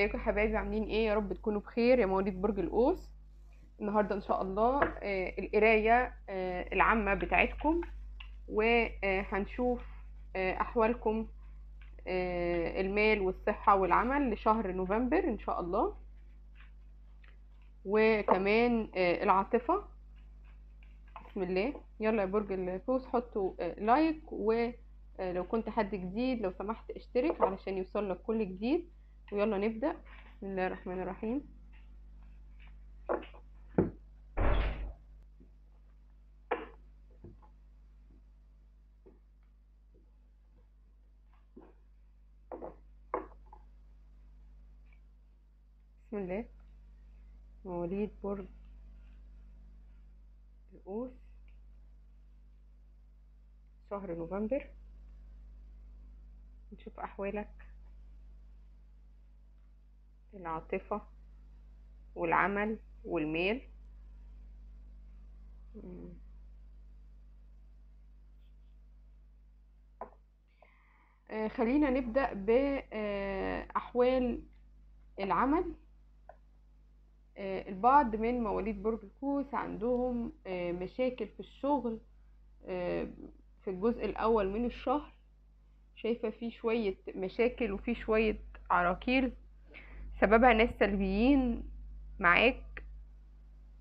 ازيكم يا حبايبي؟ عاملين إيه؟ يا رب تكونوا بخير. يا مواليد برج القوس. النهارده إن شاء الله آه، القراية آه، العامة بتاعتكم وهنشوف أحوالكم آه، المال والصحة والعمل لشهر نوفمبر إن شاء الله. وكمان آه، العاطفة. بسم الله. يلا يا برج القوس حطوا آه، لايك ولو كنت حد جديد لو سمحت اشترك علشان يوصل لك كل جديد. ويلا نبدأ. بسم الله الرحمن الرحيم. بسم الله. مواليد برج القوس. شهر نوفمبر. نشوف أحوالك. العاطفة والعمل والمال. مم. آه، خلينا نبدأ بأحوال العمل. آه، البعض من مواليد برج القوس عندهم آه، مشاكل في الشغل في الجزء الأول من الشهر. شايفة فيه شوية مشاكل وفيه شوية عراكيل. سببها ناس سلبيين معاك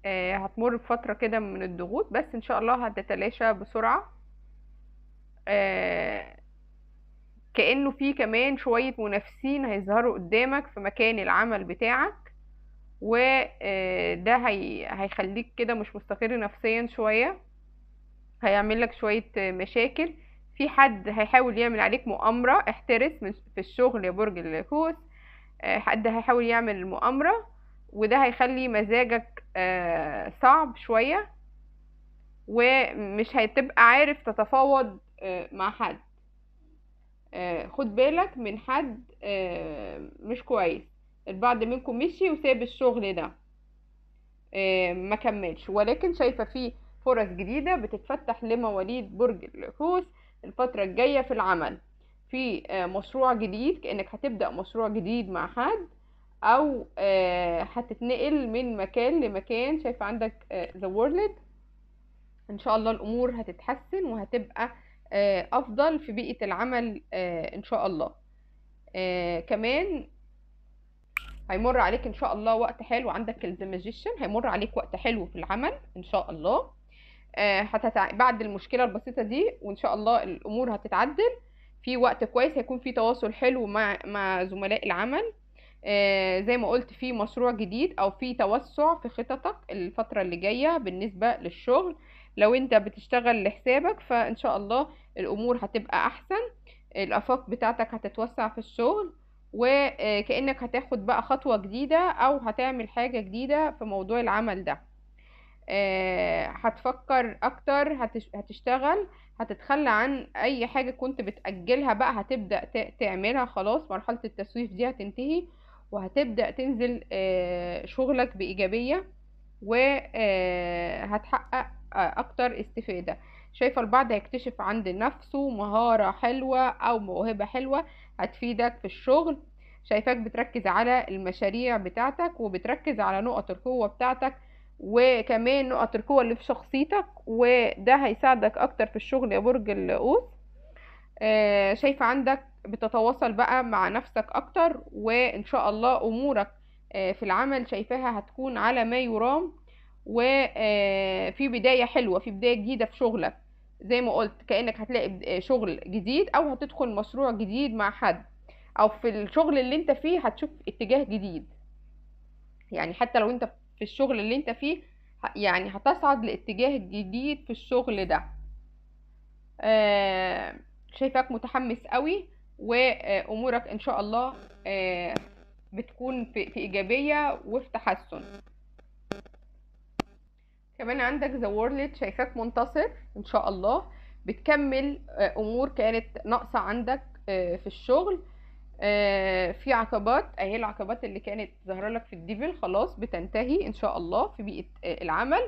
آه، هتمر بفترة كده من الضغوط بس إن شاء الله هتتلاشى بسرعة. آه، كأنه في كمان شوية منافسين هيظهروا قدامك في مكان العمل بتاعك وده هي هيخليك كده مش مستقر نفسيا شوية. هيعمل لك شوية مشاكل. في حد هيحاول يعمل عليك مؤامرة احترس في الشغل يا برج القوس. آه، حد هيحاول يعمل مؤامرة وده هيخلي مزاجك آه، صعب شوية ومش هتبقى عارف تتفاوض آه، مع حد. آه، خد بالك من حد آه، مش كويس. البعض منكم مشي وساب الشغل ده. آه، ما كملش. ولكن شايفة فيه فرص جديدة بتتفتح لمواليد برج القوس الفترة الجاية في العمل. في آه، مشروع جديد كأنك هتبدأ مشروع جديد مع حد أو آه، هتتنقل من مكان لمكان. شايفة عندك ذا وورلد إن شاء الله الأمور هتتحسن وهتبقى آه، أفضل في بيئة العمل آه، إن شاء الله. آه، كمان هيمر عليك إن شاء الله وقت حلو. عندك الزماجيشن هيمر عليك وقت حلو في العمل إن شاء الله. آه،. بعد المشكلة البسيطة دي وإن شاء الله الأمور هتتعدل. في وقت كويس هيكون في تواصل حلو مع مع زملاء العمل. آه، زي ما قلت في مشروع جديد أو في توسع في خططك الفترة اللي جاية بالنسبة للشغل. لو أنت بتشتغل لحسابك فإن شاء الله الأمور هتبقى أحسن الأفاق بتاعتك هتتوسع في الشغل وكأنك هتاخد بقى خطوة جديدة أو هتعمل حاجة جديدة في موضوع العمل ده. آه، هتفكر هتش- هتشتغل هتتخلى عن أي حاجة كنت بتأجلها بقى هتبدأ تعملها خلاص مرحلة التسويف دي هتنتهي وهتبدأ تنزل آه، شغلك بإيجابية وهتحقق أكتر استفادة. شايفة البعض هيكتشف عند نفسه مهارة حلوة أو موهبة حلوة هتفيدك في الشغل. شايفاك بتركز على المشاريع بتاعتك وبتركز على نقط القوة بتاعتك وكمان نقط القوة اللي في شخصيتك وده هيساعدك أكتر في الشغل يا برج القوس. آه، شايفة عندك بتتواصل بقى مع نفسك أكتر وإن شاء الله أمورك آه، في العمل شايفاها هتكون على ما يرام. وفي بداية حلوة في بداية جديدة في شغلك. زي ما قلت كأنك هتلاقي بد- شغل جديد أو هتدخل مشروع جديد مع حد. أو في الشغل اللي أنت فيه هتشوف اتجاه جديد. يعني حتى لو أنت في الشغل اللي انت فيه يعني هتصعد لاتجاه جديد في الشغل ده. آه، شايفاك متحمس قوي وامورك إن شاء الله آه، بتكون في في إيجابية وفي تحسن. كمان عندك the world شايفاك منتصر إن شاء الله. بتكمل آه، أمور كانت ناقصة عندك آه، في الشغل. آه، في عقبات أهي العقبات اللي كانت ظاهرة لك في ال devil خلاص بتنتهي إن شاء الله في بيئة آه، العمل.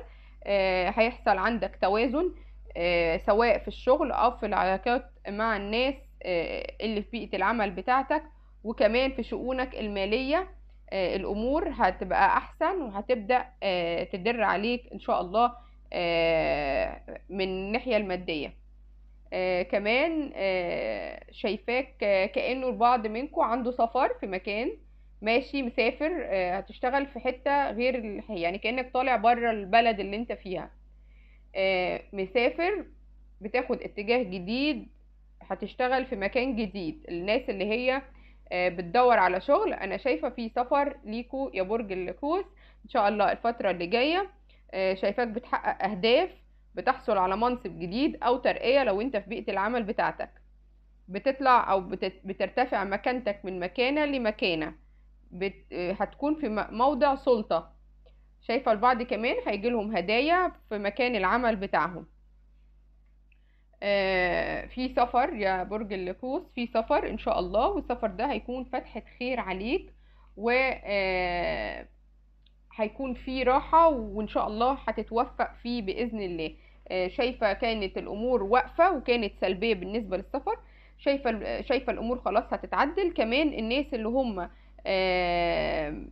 آه، هيحصل عندك توازن آه، سواء في الشغل أو في العلاقات مع الناس آه، اللي في بيئة العمل بتاعتك وكمان في شؤونك المالية. آه، الأمور هتبقى أحسن وهتبدأ آه، تدر عليك إن شاء الله آه، من الناحية المادية. آه، كمان آه، شايفاك آه، كأنه البعض منكم عنده سفر في مكان ماشي مسافر هتشتغل في حتة غير يعني كأنك طالع بره البلد اللي انت فيها. مسافر بتاخد اتجاه جديد هتشتغل في مكان جديد. الناس اللي هي بتدور على شغل أنا شايفة في سفر ليكو يا برج القوس إن شاء الله الفترة اللي جاية آه، شايفاك بتحقق أهداف بتحصل على منصب جديد أو ترقية لو أنت في بيئة العمل بتاعتك. بتطلع أو بترتفع مكانتك من مكانة لمكانة. هتكون في موضع سلطة. شايفة البعض كمان هيجي لهم هدايا في مكان العمل بتاعهم. آه، في سفر يا برج القوس في سفر إن شاء الله والسفر ده هيكون فتحة خير عليك و آه، هيكون فيه راحة وإن شاء الله هتتوفق فيه بإذن الله. آه، شايفة كانت الأمور واقفة وكانت سلبية بالنسبة للسفر. شايفة شايفة الأمور خلاص هتتعدل. كمان الناس اللي هم آه،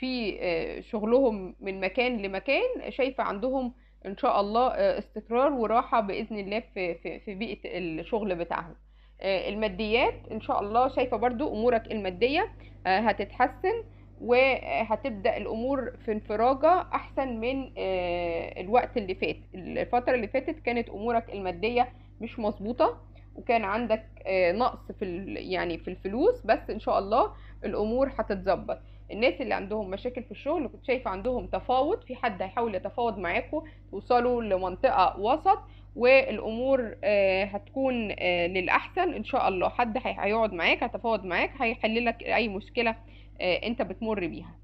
في آه، شغلهم من مكان لمكان شايفة عندهم إن شاء الله آه، استقرار وراحة بإذن الله في في في بيئة الشغل بتاعهم. آه، الماديات إن شاء الله شايفة برضو أمورك المادية آه، هتتحسن. وهتبدأ الأمور في انفراجة أحسن من آه، الوقت اللي فات. الفترة اللي فاتت كانت أمورك المادية مش مظبوطة وكان عندك آه، نقص في يعني في الفلوس بس إن شاء الله الأمور هتتظبط. الناس اللي عندهم مشاكل في الشغل كنت شايفة عندهم تفاوض في حد هيحاول يتفاوض معاكم توصلوا لمنطقة وسط والأمور آه، هتكون للأحسن إن شاء الله. حد هي- هيقعد معاك هيتفاوض معاك هيحل لك أي مشكلة آه، انت بتمر بيها.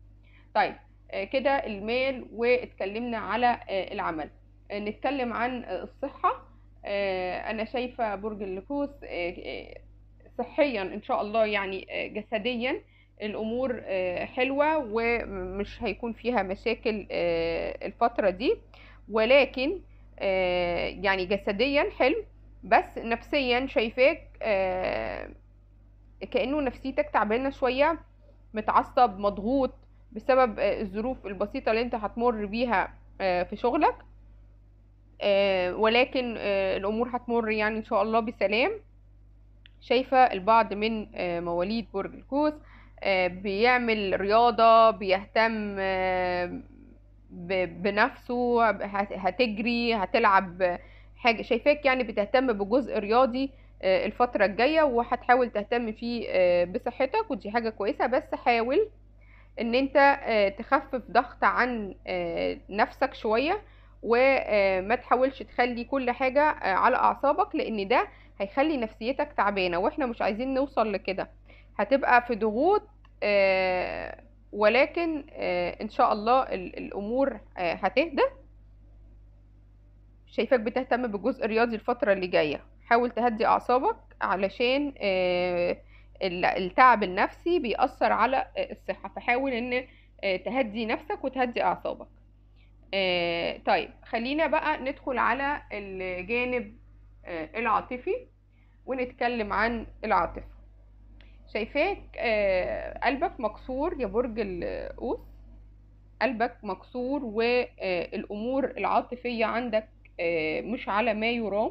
طيب آه، كده المال واتكلمنا على آه، العمل. آه، نتكلم عن آه، الصحة. آه، أنا شايفة برج آه، آه، صحيا إن شاء الله يعني آه، جسديا الأمور آه، حلوة ومش هيكون فيها مشاكل آه، الفترة دي. ولكن آه، يعني جسديا حلو بس نفسيا شايفاك آه، كأنه نفسيتك تعبانة شوية. متعصب مضغوط بسبب آه، الظروف البسيطة اللي انت هتمر بيها آه، في شغلك. آه، ولكن الأمور هتمر يعني إن شاء الله بسلام. شايفة البعض من مواليد برج القوس بيعمل رياضة بيهتم بنفسه هت- هتجري هتلعب حاجة. شايفاك يعني بتهتم بجزء رياضي الفترة الجاية وهتحاول تهتم فيه آه، بصحتك ودي حاجة كويسة. بس حاول إن أنت آه، تخفف ضغط عن آه، نفسك شوية وما تحاولش تخلي كل حاجة آه، على أعصابك لأن ده هيخلي نفسيتك تعبانة وإحنا مش عايزين نوصل لكده. هتبقى في ضغوط آه، ولكن آه، إن شاء الله ال- الأمور آه، هتهدى. شايفاك بتهتم بالجزء الرياضي الفترة اللي جاية. حاول تهدي أعصابك علشان آه، ال- التعب النفسي بيأثر على آه، الصحة فحاول إن آه، تهدي نفسك وتهدي أعصابك. آه، طيب خلينا بقى ندخل على الجانب العاطفي ونتكلم عن العاطفة. شايفاك قلبك مكسور يا برج القوس. قلبك مكسور والأمور العاطفية عندك مش على ما يرام.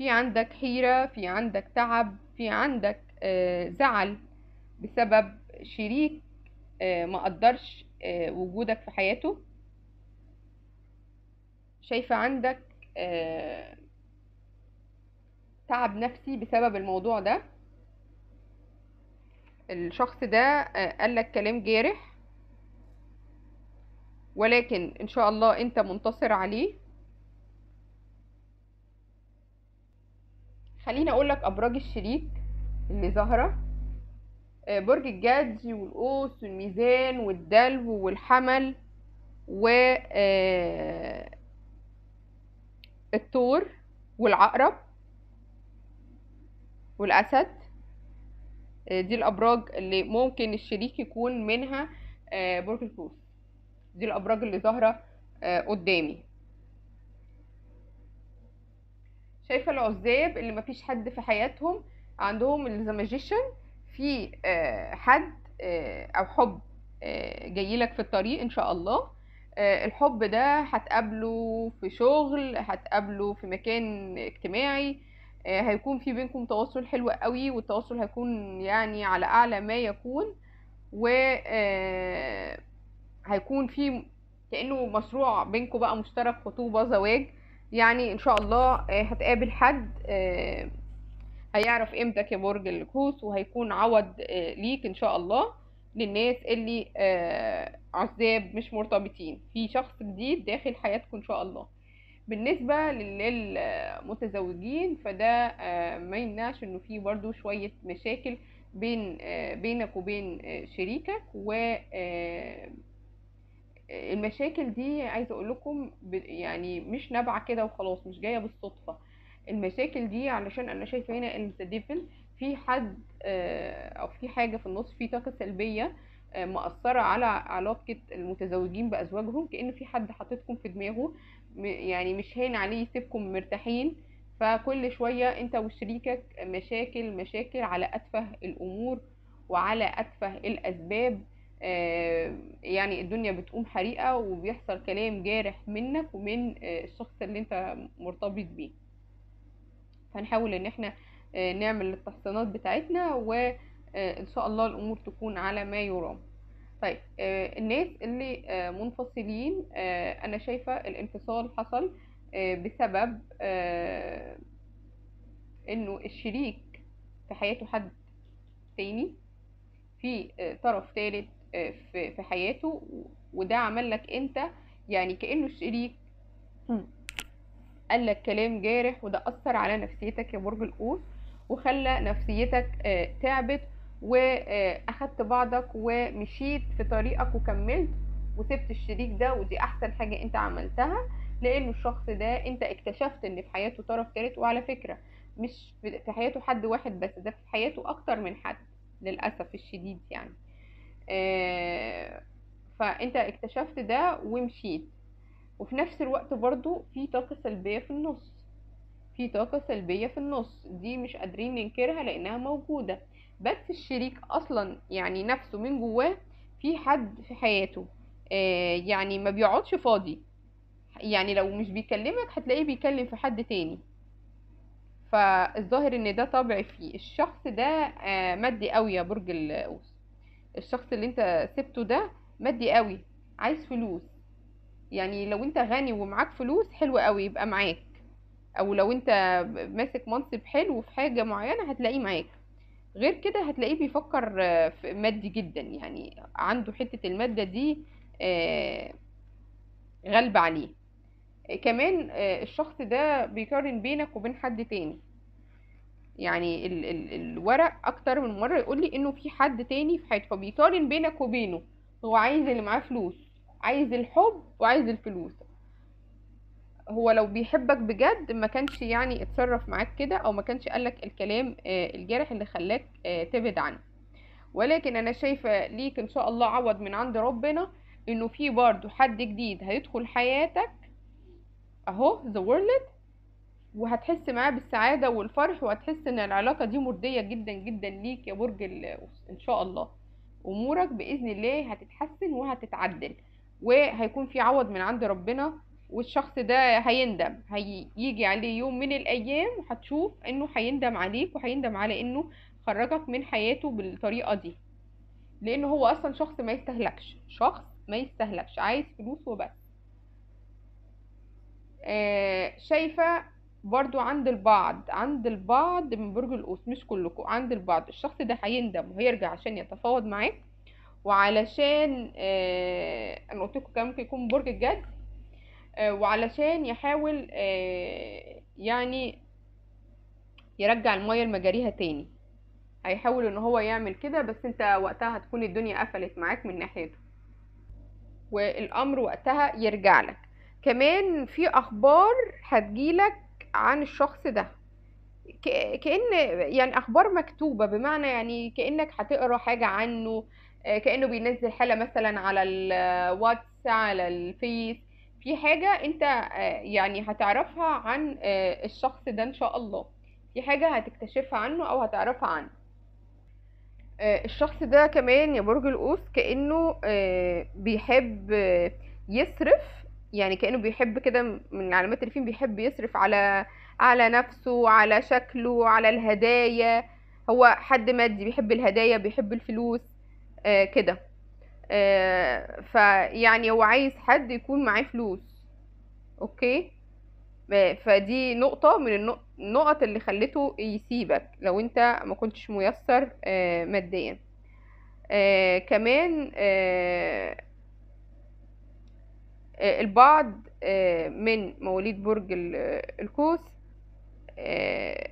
في عندك حيرة في عندك تعب في عندك آه، زعل بسبب شريك آه، ما قدرش آه، وجودك في حياته. شايفة عندك تعب نفسي بسبب الموضوع ده. الشخص ده آه، قالك كلام جارح ولكن إن شاء الله أنت منتصر عليه. خليني أقول لك أبراج الشريك اللي ظاهرة. آه، برج الجدي والقوس والميزان والدلو والحمل و آه، الثور والعقرب والأسد. آه، دي الأبراج اللي ممكن الشريك يكون منها برج القوس. دي الأبراج اللي ظاهرة قدامي. شايفة العزاب اللي مفيش حد في حياتهم عندهم ذا ماجيشن في آه، حد آه، أو حب آه، جايلك في الطريق إن شاء الله. الحب ده هتقابله في شغل هتقابله في مكان اجتماعي هيكون في بينكم تواصل حلو قوي والتواصل هيكون يعني على أعلى ما يكون. و هيكون في كأنه مشروع بينكم بقى مشترك خطوبة زواج. يعني إن شاء الله آه، هتقابل حد آه، هيعرف يا برج القوس وهيكون عوض آه، ليك إن شاء الله للناس اللي عزاب مش مرتبطين. في شخص جديد داخل حياتكم إن شاء الله. بالنسبة للمتزوجين فده ما يمنعش إنه في برضو شوية مشاكل بين بينك وبين شريكك و المشاكل دي عايزة أقول لكم يعني مش نابعة كده وخلاص مش جاية بالصدفة. المشاكل دي علشان أنا شايفة هنا ديفل في حد آه، أو في حاجة في النص في طاقة سلبية آه، مأثرة على علاقة المتزوجين بأزواجهم كأن في حد حاططكم في دماغه يعني مش هين عليه يسيبكم مرتاحين. فكل شوية أنت وشريكك مشاكل مشاكل على أتفه الأمور وعلى أتفه الأسباب يعني الدنيا بتقوم حريقة وبيحصل كلام جارح منك ومن آه، الشخص اللي انت مرتبط بيه. فنحاول ان إحنا آه، نعمل التحصينات بتاعتنا وان شاء الله الأمور تكون على ما يرام. طيب آه، الناس اللي آه، منفصلين آه، أنا شايفة الانفصال حصل آه، بسبب آه، إنه الشريك في حياته حد تاني في آه، طرف آه، في في حياته وده عمل لك انت يعني كأنه الشريك قال لك كلام جارح وده أثر على نفسيتك يا برج القوس وخلى نفسيتك آه، تعبت وأخدت بعضك ومشيت في طريقك وكملت وسبت الشريك ده ودي أحسن حاجة أنت عملتها لأنه الشخص ده أنت اكتشفت إن في حياته طرف تالت. وعلى فكرة مش في حياته حد واحد بس ده في حياته أكتر من حد للأسف الشديد يعني. آه، فأنت اكتشفت ده ومشيت. وفي نفس الوقت برضو في طاقة سلبية في النص. في طاقة سلبية في النص. دي مش قادرين ننكرها لأنها موجودة. بس الشريك أصلا يعني نفسه من جواه في حد في حياته. آه يعني ما بيقعدش فاضي. يعني لو مش بيكلمك هتلاقيه بيكلم في حد تاني. فالظاهر إن ده طبع فيه. الشخص ده آه مادي قوي يا برج القوس الشخص اللي انت سبته ده مادي قوي عايز فلوس. يعني لو انت غني ومعاك فلوس حلو قوي يبقى معاك. أو لو انت ماسك منصب حلو في حاجة معينة هتلاقيه معاك. غير كده هتلاقيه بيفكر في مادي جدا. يعني عنده حتة المادة دي آه، غالبة عليه. كمان آه، الشخص ده بيقارن بينك وبين حد تاني. يعني ال ال الورق أكتر من مرة يقول لي إنه في حد تاني في حياته فبيقارن بينك وبينه هو عايز اللي معاه فلوس عايز الحب وعايز الفلوس. هو لو بيحبك بجد ما كانش يعني اتصرف معاك كده أو ما كانش قالك الكلام آه، الجارح اللي خلاك آه، تبعد عنه. ولكن أنا شايفة ليك إن شاء الله عوض من عند ربنا إنه في برضه حد جديد هيدخل حياتك. أهو the world. وهتحس معاه بالسعادة والفرح وهتحس إن العلاقة دي مرضية جدا جدا ليك يا برج إن شاء الله. امورك بإذن الله هتتحسن وهتتعدل وهيكون في عوض من عند ربنا والشخص ده هيندم هيجي عليه يوم من الأيام وهتشوف إنه هيندم عليك وهيندم على إنه خرجك من حياته بالطريقة دي. لأنه هو أصلا شخص ما يستهلكش شخص ما يستهلكش عايز فلوس وبس. آه شايفة برضو عند البعض عند البعض من برج القوس مش كلكم عند البعض. الشخص ده هيندم وهيرجع عشان يتفاوض معاك. وعلشان آه أنا قلت لكم كان ممكن يكون برج الجد. آه وعلشان يحاول آه يعني يرجع المية لمجاريها تاني. هيحاول إن هو يعمل كده بس أنت وقتها هتكون الدنيا قفلت معاك من ناحيته. والأمر وقتها يرجع لك. كمان في أخبار هتجيلك عن الشخص ده. كأن يعني أخبار مكتوبة بمعنى يعني كأنك هتقرأ حاجة عنه آه، كأنه بينزل حالة مثلا على الواتس على الفيس. في حاجة أنت آه، يعني هتعرفها عن آه، الشخص ده إن شاء الله. في حاجة هتكتشفها عنه أو هتعرفها عنه. الشخص ده كمان يا برج القوس كأنه بيحب يصرف يعني كأنه بيحب كده من العلامات اللي فيه بيحب يصرف على على نفسه على شكله على الهدايا. هو حد مادي بيحب الهدايا بيحب الفلوس آه كده. آه فيعني هو عايز حد يكون معاه فلوس. أوكي؟ آه، فدي نقطة من النق- النقط اللي خلته يسيبك لو أنت ما كنتش ميسر آه، ماديا. آه، كمان آه، البعض آه، من مواليد برج ال- القوس آه،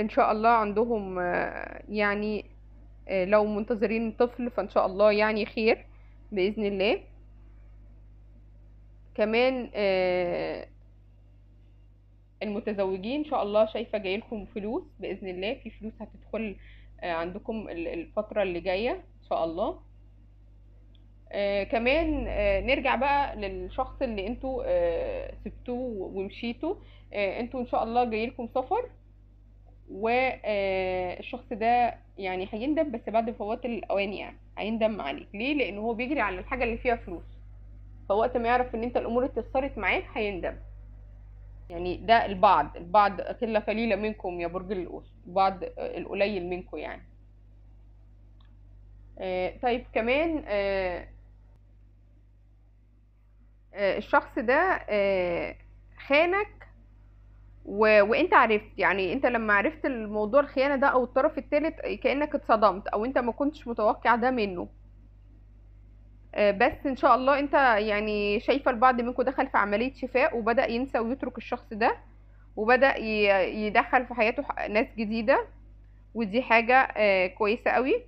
إن شاء الله عندهم آه، يعني آه، لو منتظرين طفل فإن شاء الله يعني خير بإذن الله. كمان آه، المتزوجين إن شاء الله شايفة جايلكم فلوس بإذن الله. في فلوس هتدخل آه، عندكم ال- الفترة اللي جاية إن شاء الله. آه، كمان آه، نرجع بقى للشخص اللي أنتوا آه، سبتوه ومشيتوا. آه، أنتوا ان شاء الله جايلكم سفر. والشخص ده يعني هيندم بس بعد فوات الاوان يعني هيندم عليك. ليه؟ لأن هو بيجري على الحاجة اللي فيها فلوس. فوقت ما يعرف إن أنت الأمور اتيسرت معاك هيندم. يعني ده البعض البعض قلة قليلة منكم يا برج القوس بعض آه، القليل منكم يعني. آه، طيب كمان آه، آه، الشخص ده آه، خانك و... وانت عرفت. يعني انت لما عرفت الموضوع الخيانة ده أو الطرف الثالث كأنك اتصدمت أو انت ما كنتش متوقع ده منه. آه، بس إن شاء الله انت يعني شايفة البعض منكم دخل في عملية شفاء وبدأ ينسى ويترك الشخص ده وبدأ ي- يدخل في حياته ناس جديدة. ودي حاجة آه، كويسة قوي.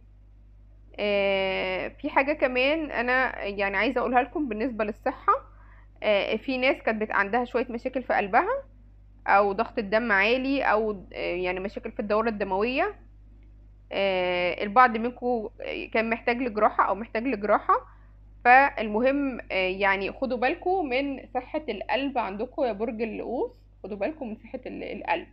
آه، في حاجة كمان أنا يعني عايزة أقولها لكم بالنسبة للصحة. آه، في ناس كانت عندها شوية مشاكل في قلبها أو ضغط الدم عالي أو آه، يعني مشاكل في الدورة الدموية. آه، البعض منكم كان محتاج لجراحة أو محتاج لجراحة. فالمهم آه، يعني خدوا بالكم من صحة القلب عندكم يا برج القوس. خدوا بالكم من ال- القلب.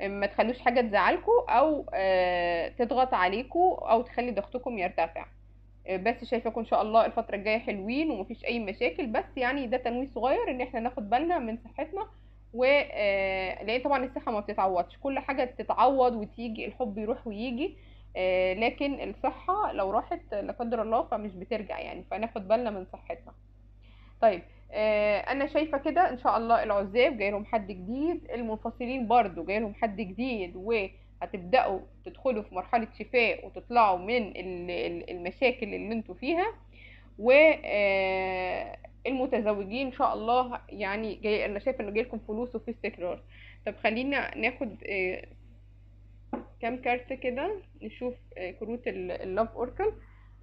آه، ما تخلوش حاجة تزعلكم أو آه، تضغط عليكم أو تخلي ضغطكم يرتفع. آه، بس شايفاكم إن شاء الله الفترة الجاية حلوين ومفيش أي مشاكل. بس يعني ده تنويه صغير إن إحنا ناخد بالنا من صحتنا و آه، لأن طبعا الصحة ما بتتعوضش. كل حاجة تتعوض وتيجي الحب يروح ويجي. آه، لكن الصحة لو راحت لا قدر الله فمش بترجع يعني. فناخد بالنا من صحتنا. طيب آه، أنا شايفة كده إن شاء الله العزاب جاي لهم حد جديد. المنفصلين برضو جاي لهم حد جديد وهتبدأوا تدخلوا في مرحلة شفاء وتطلعوا من ال- ال- المشاكل اللي أنتوا فيها. والمتزوجين إن شاء الله يعني جاي أنا شايفة إنه جاي لكم فلوس وفي استقرار. طب خلينا ناخد آه، كام كارت كده نشوف آه، كروت ال love oracle.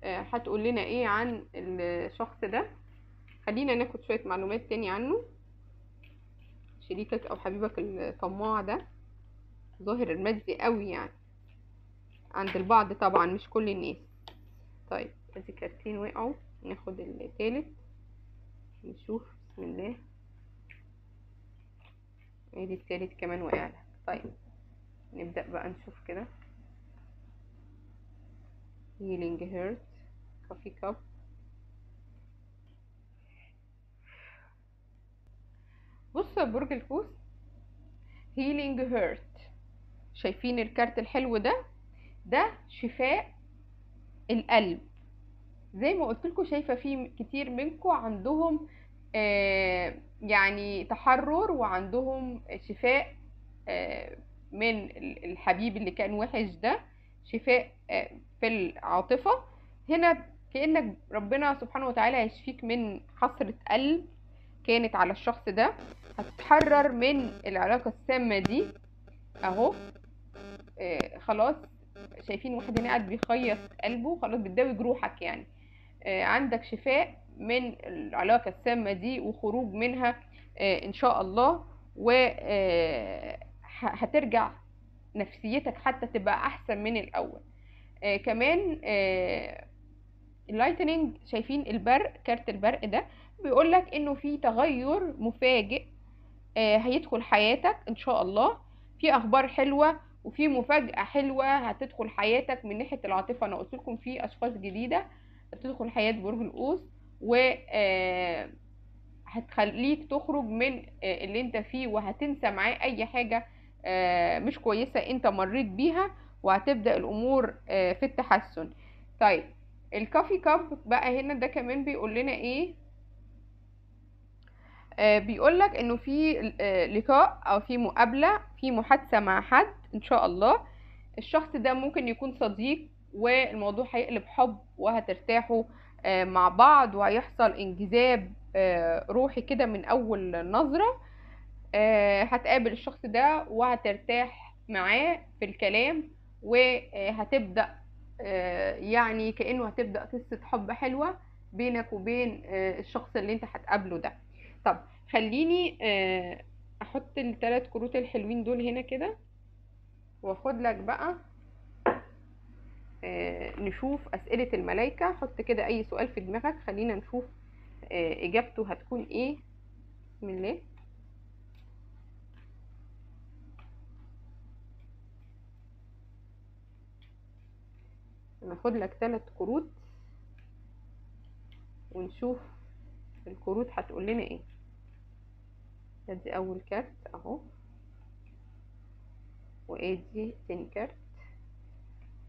هتقول لنا إيه عن الشخص ده. خلينا ناخد شوية معلومات تاني عنه. شريكك أو حبيبك الطماع ده. ظاهر المادي قوي يعني. عند البعض طبعا مش كل الناس. طيب ادي كارتين وقعوا. ناخد التالت. نشوف. بسم الله. ادي التالت كمان وقع لك. طيب نبدأ بقى نشوف كده. Healing heart coffee cup. بص برج القوس. Healing heart شايفين الكارت الحلو ده ده شفاء القلب. زي ما قلت لكم شايفة في كتير منكم عندهم آه يعني تحرر وعندهم شفاء آه من ال- الحبيب اللي كان وحش ده شفاء آه في العاطفة. هنا كأنك ربنا سبحانه وتعالى هيشفيك من حسرة قلب كانت على الشخص ده. هتتحرر من العلاقة السامة دي. أهو. خلاص شايفين واحد هنا قاعد بيخيط قلبه خلاص بتداوي جروحك يعني. آه عندك شفاء من العلاقة السامة دي وخروج منها آه إن شاء الله. وهترجع نفسيتك حتى تبقى أحسن من الأول. آه كمان آه ال lightning شايفين البرق كارت البرق ده بيقول لك إنه في تغير مفاجئ آه، هيدخل حياتك إن شاء الله. في أخبار حلوة وفي مفاجأة حلوة هتدخل حياتك من ناحية العاطفة. أنا قلت لكم في أشخاص جديدة هتدخل حياة برج القوس و آه، هتخليك تخرج من آه، اللي أنت فيه وهتنسى معاه أي حاجة آه، مش كويسة أنت مريت بيها وهتبدأ الأمور في التحسن. طيب الكافي كاب بقى هنا ده كمان بيقول لنا إيه؟ بيقول لك إنه في لقاء أو في مقابلة في محادثة مع حد إن شاء الله. الشخص ده ممكن يكون صديق والموضوع هيقلب حب وهترتاحوا آه، مع بعض وهيحصل انجذاب آه، روحي كده من أول نظرة. آه، هتقابل الشخص ده وهترتاح معاه في الكلام وهتبدأ يعني كأنه هتبدأ قصة حب حلوة بينك وبين الشخص اللي انت هتقابله ده. طب خليني أحط الثلاث كروت الحلوين دول هنا كده. واخد لك بقى آه، نشوف أسئلة الملائكه حط كده أي سؤال في دماغك. خلينا نشوف آه، إجابته هتكون إيه. بسم الله. ناخد لك ثلاث كروت ونشوف الكروت هتقول لنا إيه. ادي أول كارت أهو. وادي تاني كارت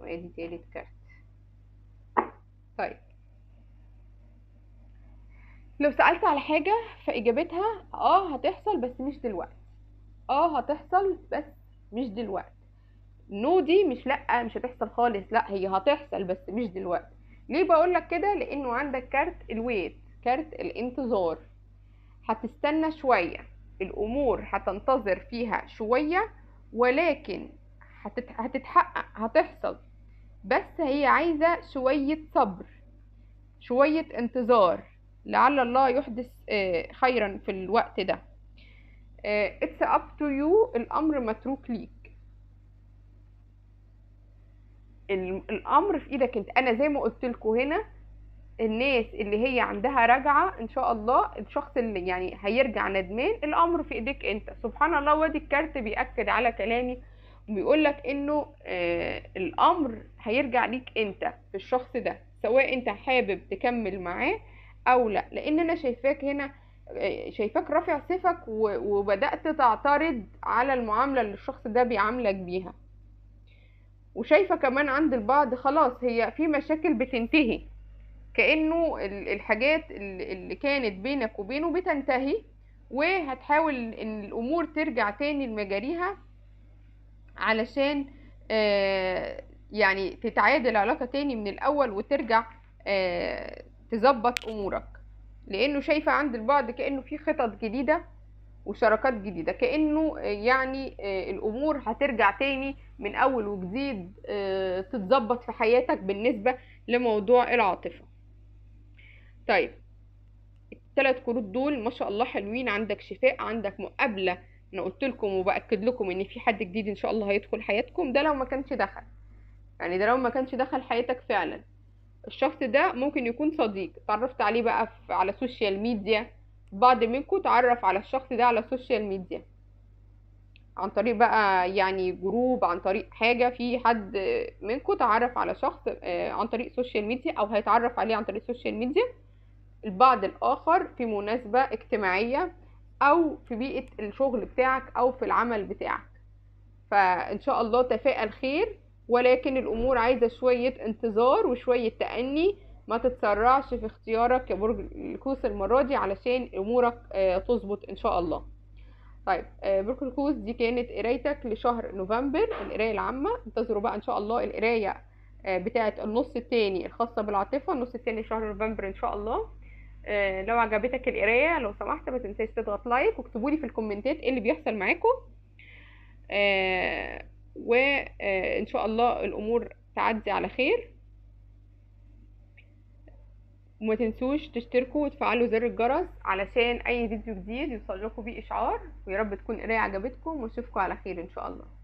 وادي تالت كارت. طيب. لو سألت على حاجة فإجابتها آه هتحصل بس مش دلوقتي. آه هتحصل بس مش دلوقتي. no دي مش لأ مش هتحصل خالص. لأ هي هتحصل بس مش دلوقتي. ليه بقولك كده؟ لأنه عندك كارت ال wait كارت الانتظار. هتستنى شوية. الأمور هتنتظر فيها شوية. ولكن هتت... هتتحقق هتحصل. بس هي عايزة شوية صبر شوية انتظار لعل الله يحدث آه، خيرا في الوقت ده. آه، it's up to you الأمر متروك ليك. ال- الأمر في إيدك أنت. أنا زي ما قلت لكم هنا الناس اللي هي عندها رجعة إن شاء الله الشخص اللي يعني هيرجع ندمان الأمر في إيديك أنت. سبحان الله وادي الكارت بيأكد على كلامي وبيقول لك إنه آه الأمر هيرجع ليك أنت في الشخص ده سواء أنت حابب تكمل معاه أو لأ. لأن أنا شايفاك هنا آه، شايفاك رافع سيفك و- وبدأت تعترض على المعاملة اللي الشخص ده بيعاملك بيها. وشايفة كمان عند البعض خلاص هي في مشاكل بتنتهي. كأنه ال- الحاجات ال- اللي كانت بينك وبينه بتنتهي وهتحاول إن الأمور ترجع تاني لمجاريها علشان آه، يعني تتعادل العلاقة تاني من الأول وترجع آه، تظبط أمورك. لأنه شايفة عند البعض كأنه في خطط جديدة وشراكات جديدة كأنه آه، يعني الأمور هترجع تاني من أول وجديد تتظبط في حياتك بالنسبة لموضوع العاطفة. طيب. الثلاث كروت دول ما شاء الله حلوين عندك شفاء عندك مقابلة. أنا قلت لكم وبأكد لكم إن في حد جديد إن شاء الله هيدخل حياتكم. ده لو ما كانش دخل. يعني ده لو ما كانش دخل حياتك فعلا. الشخص ده ممكن يكون صديق. اتعرفت عليه بقى على ال social media بعض منكم تعرف على الشخص ده على ال social media عن طريق بقى يعني group عن طريق حاجة. في حد منكم تعرف على شخص آه، عن طريق social media أو هيتعرف عليه عن طريق ال social media البعض الآخر في مناسبة اجتماعية أو في بيئة الشغل بتاعك أو في العمل بتاعك. فإن شاء الله تفائل خير ولكن الأمور عايزة شوية انتظار وشوية تأني. ما تتسرعش في اختيارك يا برج القوس المرة دي علشان أمورك آه، تظبط إن شاء الله. طيب آه، برج القوس دي كانت قرايتك لشهر نوفمبر القراية العامة. انتظروا بقى إن شاء الله القراية آه، بتاعة النص التاني الخاصة بالعاطفة النص التاني شهر نوفمبر إن شاء الله. لو عجبتك القراية لو سمحت ما تنساش تضغط like واكتبوا لي في الكومنتات إيه اللي بيحصل معاكم. آه، وان شاء الله الأمور تعدي على خير. وما تنسوش تشتركوا وتفعلوا زر الجرس علشان أي فيديو جديد يوصل لكم بيه إشعار. ويا رب تكون قرايه عجبتكم وأشوفكم على خير إن شاء الله.